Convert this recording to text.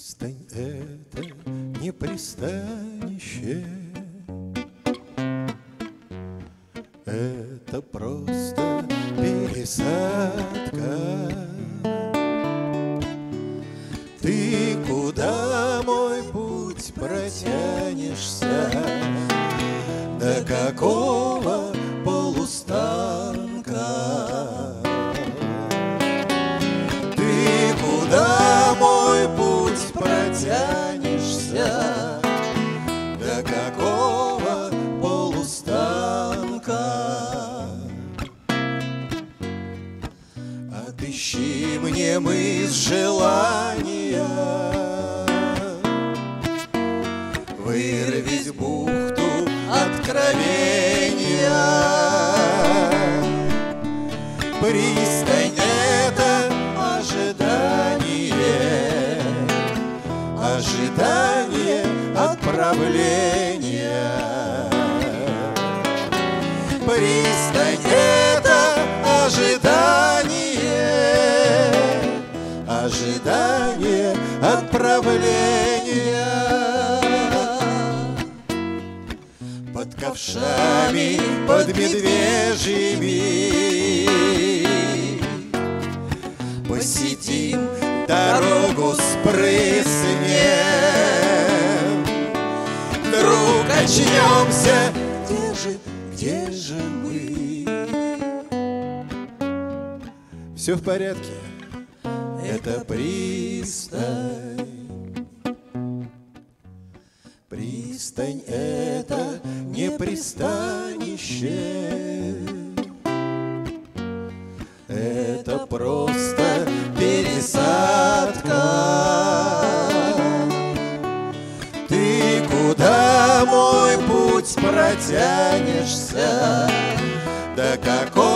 Пристань это не пристанище, Это просто пересадка. Ты куда мой путь протянешься? До какого Отыщи мне мыс желания. Вырвись бухту откровения. Пристань это ожидание. Ожидание отправления. Пристань Ожидание отправления Под ковшами, под медвежьими Посетим дорогу с прыснем. Вдруг очнемся Где же, где же мы? Все в порядке Это пристань. Пристань это не пристанище. Это просто пересадка. Ты куда мой путь протянешься? До какого